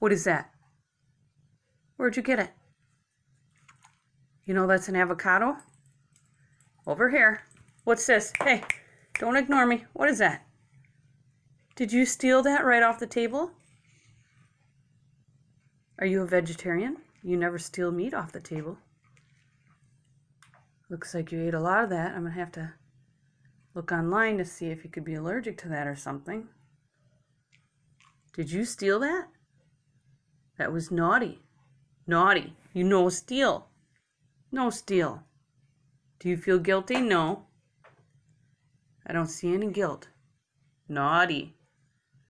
What is that? Where'd you get it? You know that's an avocado? Over here. What's this? Hey, don't ignore me. What is that? Did you steal that right off the table? Are you a vegetarian? You never steal meat off the table. Looks like you ate a lot of that. I'm going to have to look online to see if you could be allergic to that or something. Did you steal that? That was naughty. Naughty. You know steal. No steal. Do you feel guilty? No. I don't see any guilt. Naughty.